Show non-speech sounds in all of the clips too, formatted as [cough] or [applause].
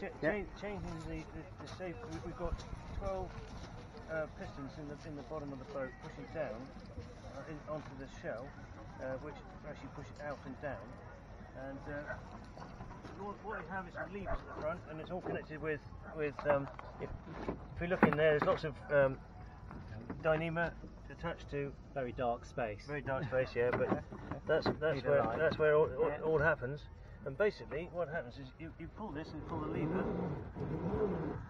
ch- changing the, the, the shape. we- We've got 12 uh, pistons in the in the bottom of the boat pushing down uh, in, onto the shell, uh, which actually push it out and down. And uh, what, we have is some levers at the front, and it's all connected with with. Um, if, if we look in there, there's lots of um, dyneema attached to Very dark space. very dark space, yeah, but [laughs] that's that's Need where that's where all, all, Yeah. all happens. And basically, what happens is you, you pull this and pull the lever,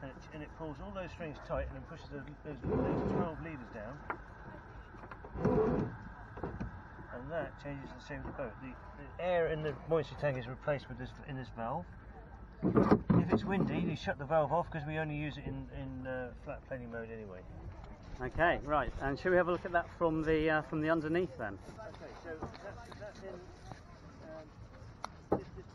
and it, and it pulls all those strings tight, and then pushes those, those, those 12 levers down, and that changes the shape of the boat. The, the air in the moisture tank is replaced with this in this valve. If it's windy, you shut the valve off because we only use it in in uh, flat planing mode anyway. Okay, right. And shall we have a look at that from the uh, from the underneath then? Okay, so that's, that's in um, this, this basic mode, and then I'm going to let this off.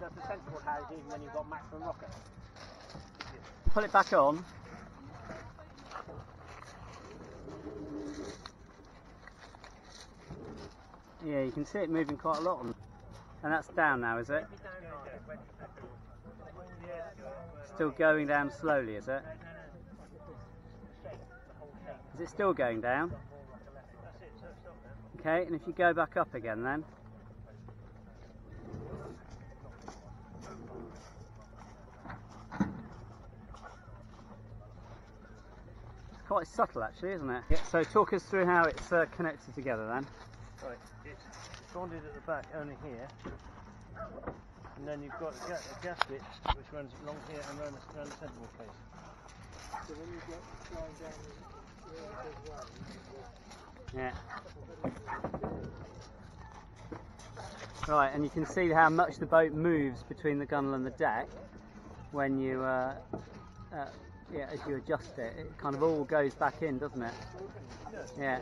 That's the sensible housing, and then you've got maximum rocker. Pull it back on. Yeah, you can see it moving quite a lot on. And that's down now, is it? Still going down slowly, is it? Is it still going down? That's it, so stop now. Okay, and if you go back up again then. It's quite subtle actually, isn't it? Yeah. So talk us through how it's uh, connected together then. Right, it's bonded at the back only here, and then you've got a, a gasket which runs along here and around the, around the central place. So when you get flying down the Yeah. Right, and you can see how much the boat moves between the gunnel and the deck when you, uh, uh, yeah, as you adjust it. It kind of all goes back in, doesn't it? Yeah.